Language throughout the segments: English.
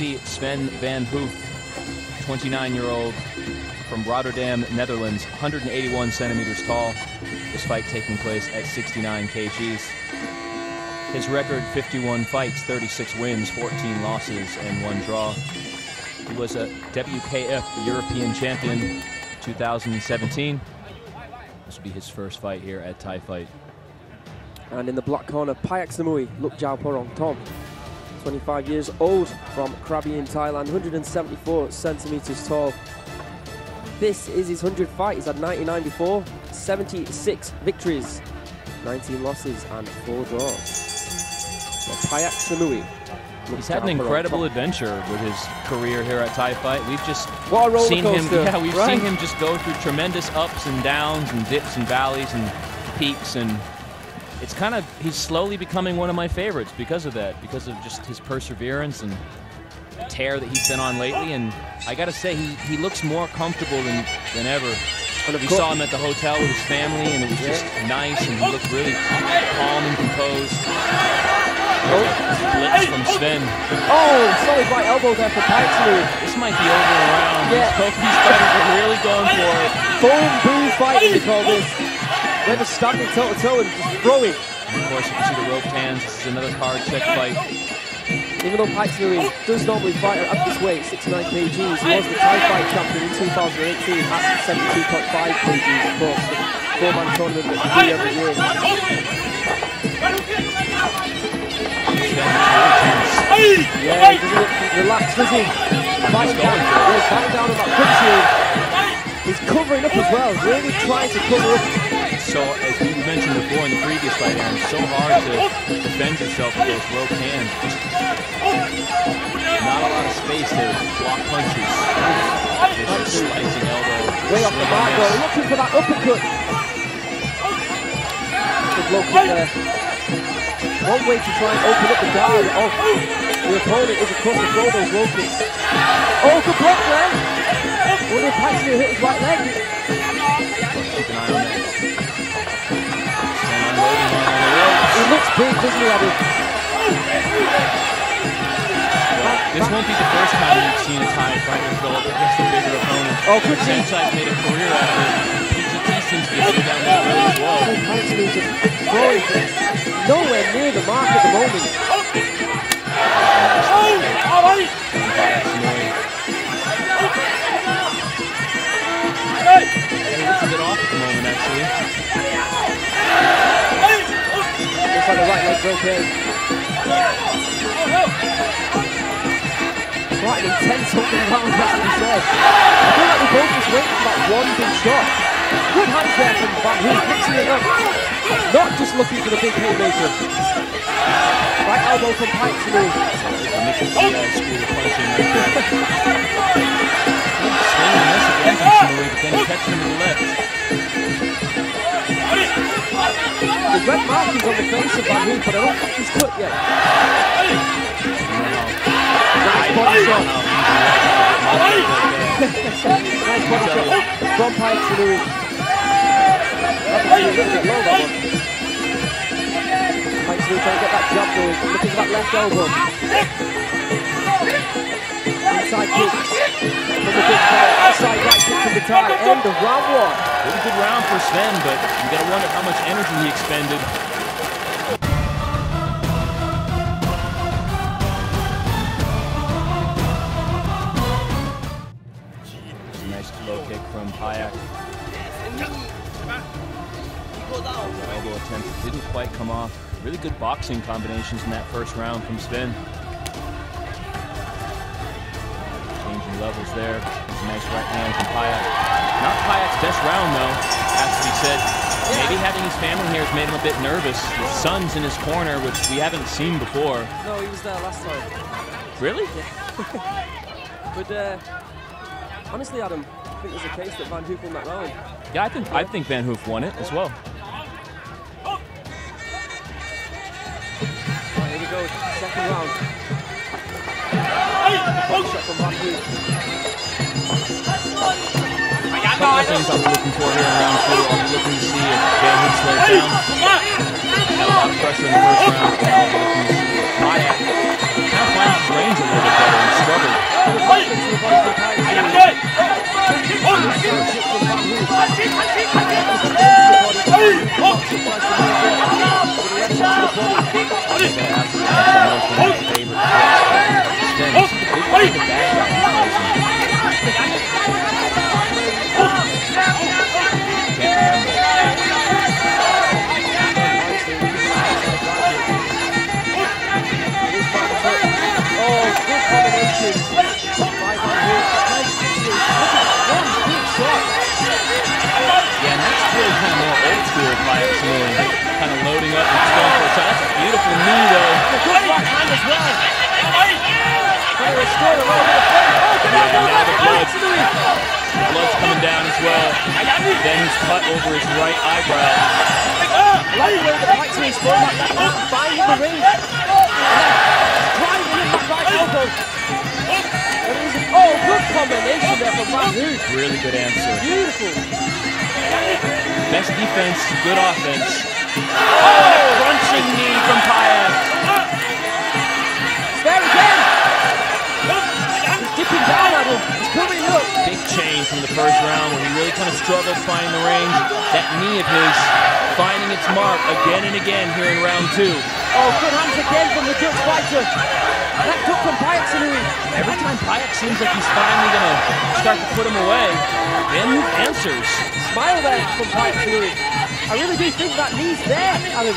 See Sven Van Hoof, 29-year-old from Rotterdam, Netherlands, 181 centimeters tall. This fight taking place at 69 kgs. His record, 51 fights, 36 wins, 14 losses, and one draw. He was a WKF European champion 2017. This will be his first fight here at Thai Fight. And in the black corner, Payak Samui, Luk Jao Porong, Tom. 25 years old from Krabi in Thailand, 174 centimeters tall. This is his 100th fight. He's had 99 before, 76 victories, 19 losses, and 4 draws. Payak Samui. He's had an incredible adventure with his career here at Thai Fight. We've just what a roller seen him. Yeah, we've right? seen him just go through tremendous ups and downs and dips and valleys and peaks and it's kind of he's slowly becoming one of my favorites because of that, because of just his perseverance and the tear that he's been on lately. And I got to say, he, he looks more comfortable than, than ever. We saw him at the hotel with his family, and it was just nice, and he looked really calm and composed. Blitz from Sven. Oh, solid right elbow there for Samui. This might be over and around. Yeah. Both these fighters are really going for it. Boom, boom fighting, we call this. They're just standing toe to toe and just throwing. And of course, you can see the rope hands. This is another hard check fight. Even though Payak Samui does normally fight at this weight, 69 kgs, he was the Thai fight champion in 2018 at 72.5 kgs, of course, the four-man tournament that we do every year. Sven is really tense. Yeah, he doesn't look relaxed, does he? Biting down, yeah, he's biting down on that punch here. He's covering up as well, really trying to cover up. So, as we mentioned before in the previous fight, Aaron, it's so hard to defend yourself with those rope hands. Not a lot of space to block punches. Vicious slicing elbow. Way off the and though, looking for that uppercut. Good low there. One way to try and open up the guard of the opponent is, of course, to throw those low kicks. Oh, good block there. Wonder if Paxton hit his right leg. Keep an eye on that. Sven unloading here on the ropes. He looks big, doesn't he, Adam? This won't be the first time we've seen a Thai fighter go up against a bigger opponent. Oh, could be. Sansai's made a career out of it. PGT seems to be down that road as well. Oh, Paxton is just throwing nowhere near the mark at the moment. He looks a bit off at the moment, actually. Looks like the right leg's okay. Quite an intense opening round, has to be said. I feel like we both just waiting for that one big shot. Good hands there from Van Hoof, mixing it up. Not just looking for the big haymaker. Right elbow from Payak Samui. There. Swing and miss again from Shimori, but then he catches him to the left. The red markings on the face of Van Hoof, but I don't think he's cut yet. Nice body shot. Nice body shot from Payak Samui. That a little bit low, that one. Payak Samui trying to get that jab going. Looking for that left elbow. Inside kick Outside right kick the round one. Really good round for Sven, but you gotta wonder how much energy he expended. Nice low kick from Payak. Elbow attempt didn't quite come off. Really good boxing combinations in that first round from Sven. Levels there. Nice right hand from Payak. Not Payak's best round though, has to be said. Maybe having his family here has made him a bit nervous. His son's in his corner, which we haven't seen before. No, he was there last time. Really? But uh, honestly, Adam, I think there's a case that Van Hoof won that round. Yeah, I think I think Van Hoof won it as well. Right, here we go, second round. Body shot from. A couple things be looking for here in round two. I'll be looking to see if Hook slows down. A lot of pressure in the first round. I'll To of fame. Oh, Yeah, now there the blood. Blood's coming down as well. Then he's cut over his right eyebrow. The way the Payak Samui's thrown that left hand, finding the ring. Driving in that right elbow. Oh, good combination there from Van Really good answer. Beautiful. Best defense, good offense. Oh, crunching knee from Payak. That knee of his finding its mark again and again here in round two. Oh, good hands again from the Dutch fighter. Left hook from Payak Samui. Every time Payak seems like he's finally going to start to put him away, then he answers. Smile there from Payak Samui. I really do think that knee's there, Adam.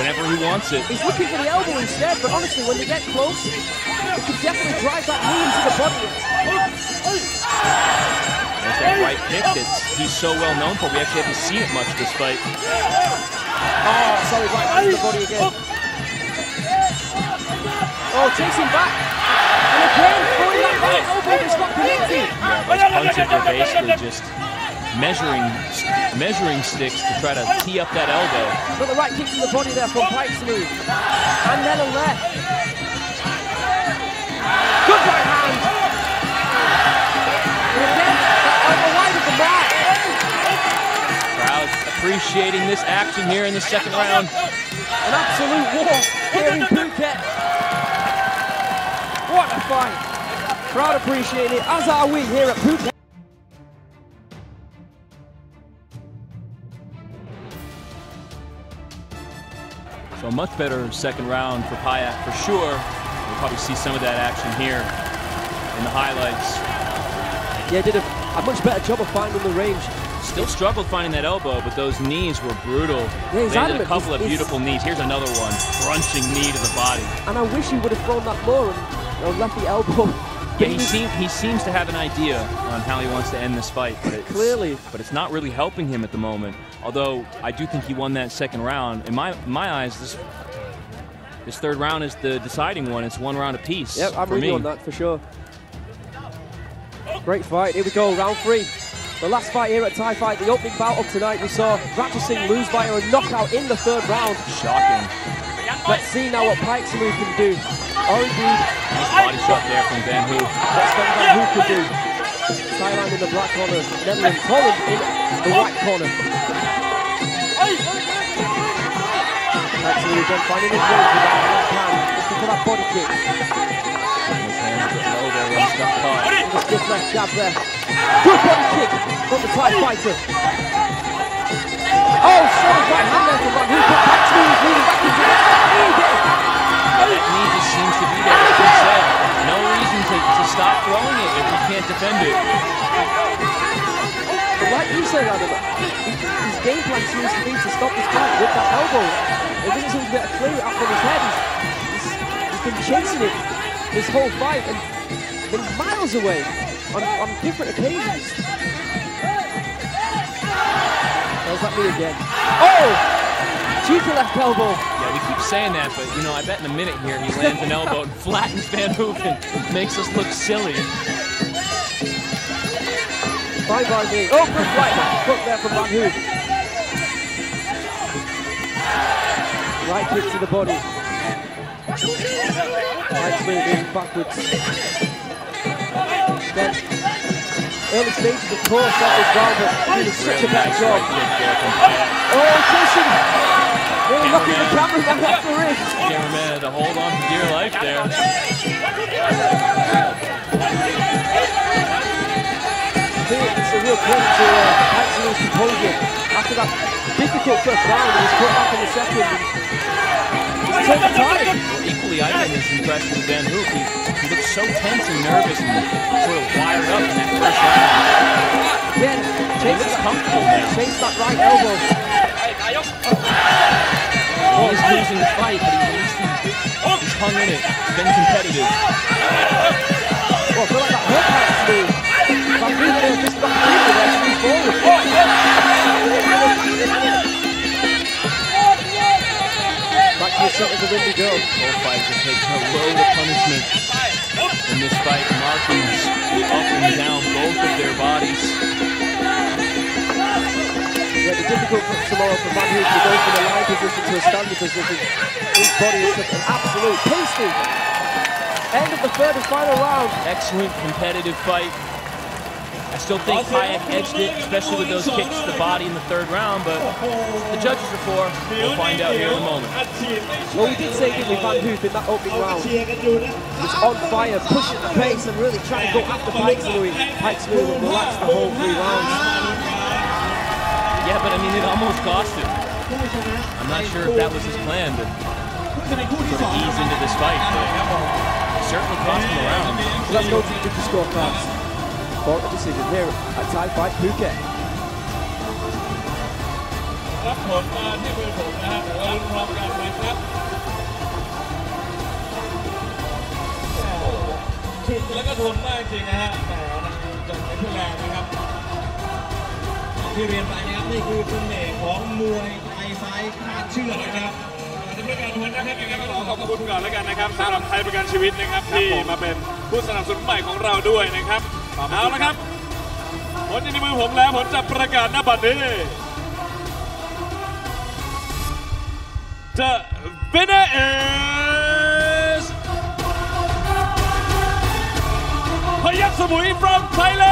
Whenever he wants it. He's looking for the elbow instead, but honestly, when they get close, they can definitely drive that knee into the body. That right kick that he's so well known for. We actually haven't seen it much this fight. Oh, sorry, right into the body again. Oh, chasing back. And again, throwing that right elbow that's not connecting. Yeah, those punches are basically just measuring measuring sticks to try to tee up that elbow. But the right kick to the body there from Smooth. And then a left. Appreciating this action here in the second round. An absolute war here in Phuket. What a fight. Crowd appreciating it, as are we here at Phuket. So a much better second round for Payak for sure. We'll probably see some of that action here in the highlights. Yeah, did a, a much better job of finding the range. Still struggled finding that elbow, but those knees were brutal. Yeah, he's Landed a couple of He's- he's- beautiful knees. Here's another one. Crunching knee to the body. And I wish he would have thrown that more and you know, left the elbow. Yeah, he, seem, he seems to have an idea on how he wants to end this fight, but Clearly. but it's not really helping him at the moment. Although I do think he won that second round. In my my eyes, this this third round is the deciding one. It's one round apiece. Yep, I'm for with you on that for sure. Great fight. Here we go, round three. The last fight here at Thai Fight, the opening bout of tonight, we saw Raptor Singh lose via a knockout in the third round. Shocking. Let's see now what Payak Samui can do. Or indeed, Nice body shot there from Van Hoof. what Sven Van Hoof can do. Thailand in the black corner, Netherlands, Holland in the white corner. Payak Samui again finding his range with that left hand, looking for that body kick. His hands are low there when stuck caught. Stiff left jab there. Good body kick from the Thai fighter. Oh, solid right hand there from Van Hoof. but Payak Samui is moving back into the. Yeah, that knee just seems to be there, like you said. No reason to, to stop throwing it if you can't defend it. But like you said, Adam, his game plan seems to be to stop this fight with that elbow. It doesn't seem to get a clear it up from his head. He's, he's, he's been chasing it this whole fight and been miles away on, on different occasions. There's that knee again. Oh! Cheeky left elbow. Yeah, we keep saying that, but you know, I bet in a minute here he lands an elbow and flattens Van Hoof and makes us look silly. Bye bye knee. Oh, good right hook there from Van Hoof. Right kick to the body. Right moving backwards. Then early stages of course that was he did such a nice job. right kick there from Payak. Oh, Jason! Really knocking the cameraman off the ring. Cameraman had to hold on for dear life there. It's a real credit to uh, Anthony's composure. After that difficult first round, he was put back in the second. And Take. Well, equally, I've been as impressed with Van Hoof. He, he looks so tense and nervous and sort of wired up in that first round. Again, He chase looks comfortable now. chase that right elbow. He is losing the fight, but he's at least he's, he's hung in it. He's been competitive. Well, I feel like that hook has to be. Van Hoof just got people there to move forward. Back to the center of the ring we go. Both fighters have taken a load of punishment in this fight, markings up and down both of their bodies. Yeah, it's difficult for tomorrow for Van Hoof to go from a lying position to a standing position. His body is such an absolute pasty. End of the third and final round. Excellent competitive fight. I still think Payak edged it, especially with those kicks to the body in the third round, but the judges are for. We'll find out here in a moment. Well, we did say, didn't we, Van Hoof in that opening round was on fire, pushing the pace and really trying to go after Payak Samui. Payak Samui would relax the whole three rounds. Yeah, but I mean, it almost cost him. I'm not sure if that was his plan to sort of ease into this fight, but certainly cost him a round. So let's go to the judges' scorecards for a decision here at Thai Fight Phuket. รับผลมาที่มือผมนะฮะแต่ว่าลุ้นพร้อมกันนะครับฉุดแล้วก็ทนมากจริงนะฮะแหมจนเป็นผู้แรงนะครับอย่างที่เรียนไปนะครับนี่คือเสน่ห์ของมวยไทยซ้ายคาดเชือกนะครับจะเป็นการทวนนะครับยังไงก็ขอขอบคุณก่อนแล้วกันนะครับสำหรับไทยประกันชีวิตนะครับที่มาเป็นผู้สนับสนุนใหม่ของเราด้วยนะครับ เอาละครับ ผลอยู่ในมือผมแล้วผมจะประกาศหน้าบัตรนี้ The winner is พยัคฆ์สมุย from Thailand